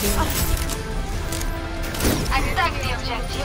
Attack the objective.